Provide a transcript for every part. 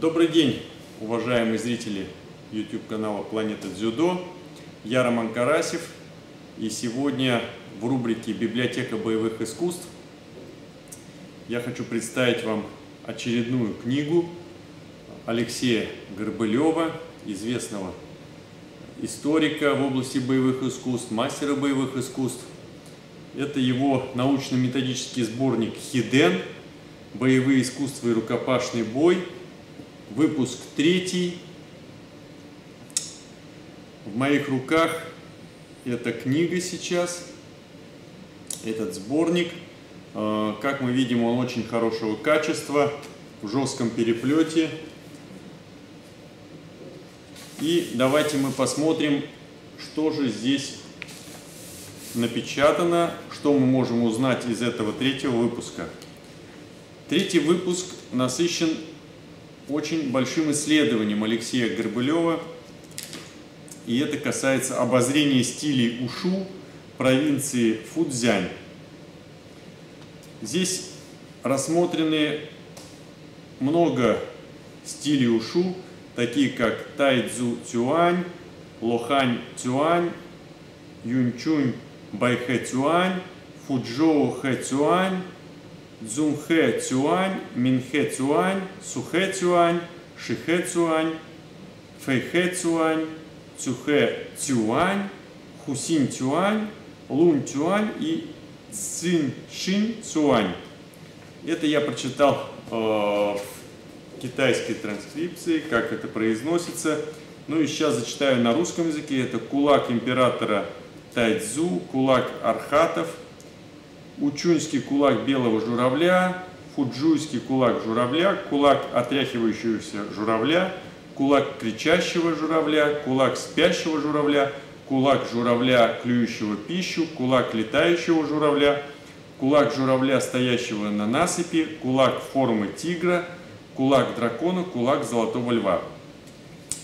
Добрый день, уважаемые зрители YouTube канала Планета Дзюдо. Я Роман Карасев, и сегодня в рубрике «Библиотека боевых искусств» я хочу представить вам очередную книгу Алексея Горбылева, известного историка в области боевых искусств, мастера боевых искусств. Это его научно-методический сборник «Хиден. Боевые искусства и рукопашный бой», выпуск третий. В моих руках эта книга сейчас, этот сборник. А, как мы видим, он очень хорошего качества, в жестком переплете. И давайте мы посмотрим, что же здесь напечатано, что мы можем узнать из этого третьего выпуска. Третий выпуск насыщен очень большим исследованием Алексея Горбылева, и это касается обозрения стилей Ушу провинции Фудзянь. Здесь рассмотрены много стилей Ушу, такие как Тайцзу Цюань, Лохань Цюань, Юнчунь Байхэ Цюань, Фуджоу Хэ Цюань, Цзунхэ Цюань, Минхэ Цюань, Сухэ Цюань, Шихэ Цюань, Фэйхэ Цюань, Цюхэ Цюань, Хусин Цюань, Лун Цюань и Цин Шин Цюань. Это я прочитал э, в китайской транскрипции, как это произносится. Ну и сейчас зачитаю на русском языке. Это кулак императора Тайцзу, кулак архатов – Учуньский кулак белого журавля, фуджуйский кулак журавля, кулак отряхивающегося журавля, кулак кричащего журавля, кулак спящего журавля, кулак журавля, клюющего пищу, кулак летающего журавля, кулак журавля, стоящего на насыпи, кулак формы тигра, кулак дракона, кулак золотого льва.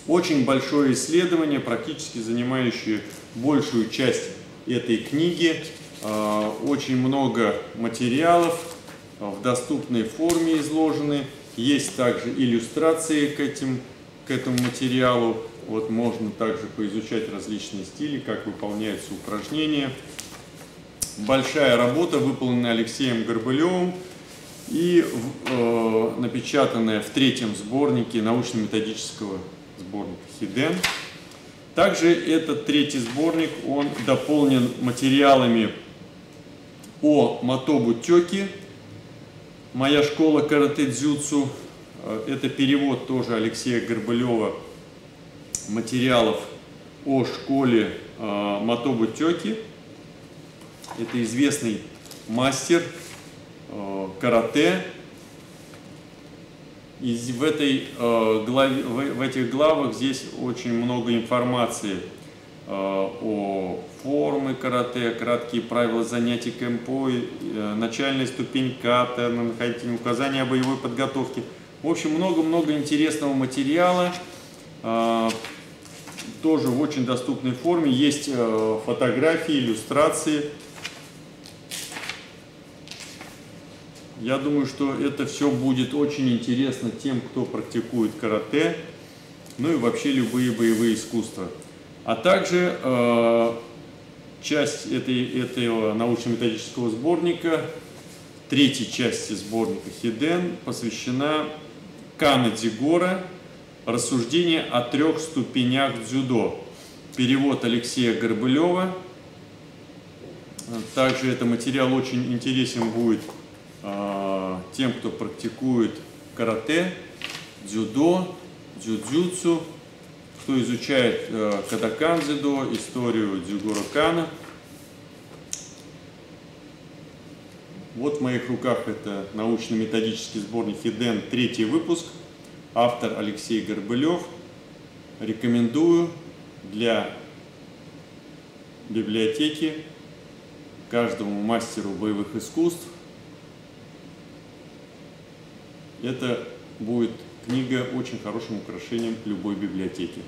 Очень большое исследование, практически занимающее большую часть этой книги. А, очень много материалов в доступной форме изложены. Есть также иллюстрации к, этим, к этому материалу. Вот можно также поизучать различные стили, как выполняются упражнения. Большая работа, выполненная Алексеем Горбылевым и э, напечатанная в третьем сборнике научно-методического сборника «Хиден». Также этот третий сборник, он дополнен материалами о Матобу Тёки, моя школа карате-дзюцу, э, это перевод тоже Алексея Горбылева материалов о школе э, Матобу Тёки. Это известный мастер э, карате. И в, этой, главе, в этих главах здесь очень много информации о формы карате, краткие правила занятий кэмпо, э, начальная ступень ката, нахождение указания о боевой подготовке. В общем, много-много интересного материала, э, тоже в очень доступной форме. Есть э, фотографии, иллюстрации. Я думаю, что это все будет очень интересно тем, кто практикует карате, ну и вообще любые боевые искусства. А также часть этой, этого научно-методического сборника, третьей части сборника Хиден, посвящена Кана Дигора «Рассуждение о трех ступенях дзюдо». Перевод Алексея Горбылева. Также этот материал очень интересен будет э, тем, кто практикует карате, дзюдо, дзюдзюцу, кто изучает э, Кадакан историю Дзюгора Кана. Вот в моих руках это научно-методический сборник «Хиден», третий выпуск, автор Алексей Горбылев. Рекомендую для библиотеки каждому мастеру боевых искусств. Это будет Книга очень хорошим украшением любой библиотеки.